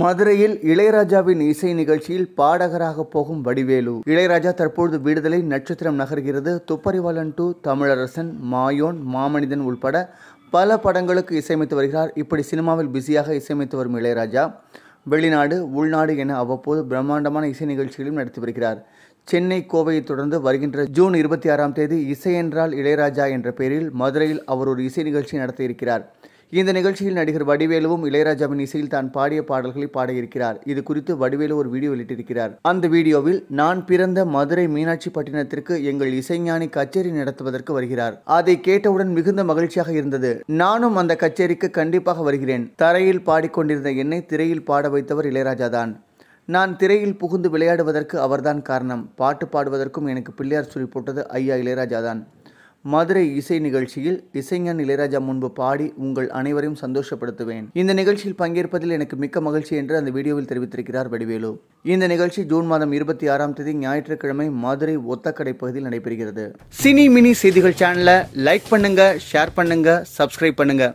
மதுரையில் இளையராஜாவின் இசை நிகழ்ச்சியில் பாடகராக போகும் வடிவேலு. இளையராஜா தற்பொழுது விடுதலை நட்சத்திரம் நகர்கிறது. துப்பறிவாளன் டூ தமிழரசன் மாயோன் மாமனிதன் உள்பட பல படங்களுக்கு இசையமைத்து வருகிறார். இப்படி சினிமாவில் பிஸியாக இசையமைத்து வரும் இளையராஜா வெளிநாடு உள்நாடு என அவ்வப்போது பிரம்மாண்டமான இசை நிகழ்ச்சிகளையும் நடத்தி வருகிறார். சென்னை கோவையை தொடர்ந்து வருகின்ற ஜூன் இருபத்தி ஆறாம் தேதி இசை என்றால் இளையராஜா என்ற பெயரில் மதுரையில் அவர் ஒரு இசை நிகழ்ச்சி நடத்த இருக்கிறார். இந்த நிகழ்ச்சியில் நடிகர் வடிவேலுவும் இளையராஜாவின் இசையில் தான் பாடிய பாடல்களை பாட இருக்கிறார் இது குறித்து வடிவேலு ஒரு வீடியோ வெளியிட்டிருக்கிறார். அந்த வீடியோவில் நான் பிறந்த மதுரை மீனாட்சி பட்டினத்திற்கு எங்கள் இசைஞானி கச்சேரி நடத்துவதற்கு வருகிறார். அதை கேட்டவுடன் மிகுந்த மகிழ்ச்சியாக இருந்தது. நானும் அந்த கச்சேரிக்கு கண்டிப்பாக வருகிறேன். தரையில் பாடிக்கொண்டிருந்த என்னை திரையில் பாட வைத்தவர் இளையராஜா தான் நான் திரையில் புகுந்து விளையாடுவதற்கு அவர்தான் காரணம். பாட்டு பாடுவதற்கும் எனக்கு பிள்ளையார் சொல்லி போட்டது ஐயா இளையராஜா தான் மதுரை இசை நிகழ்ச்சியில் இசைஞன் இளையராஜா முன்பு பாடி உங்கள் அனைவரையும் சந்தோஷப்படுத்துவேன். இந்த நிகழ்ச்சியில் பங்கேற்பதில் எனக்கு மிக்க மகிழ்ச்சி என்று அந்த வீடியோவில் தெரிவித்திருக்கிறார் வடிவேலு. இந்த நிகழ்ச்சி ஜூன் மாதம் இருபத்தி ஆறாம் தேதி ஞாயிற்றுக்கிழமை மதுரை ஒத்தக்கடை பகுதியில் நடைபெறுகிறது. சினி மினி செய்திகள் சேனலை லைக் பண்ணுங்க ஷேர் பண்ணுங்க சப்ஸ்கிரைப் பண்ணுங்க.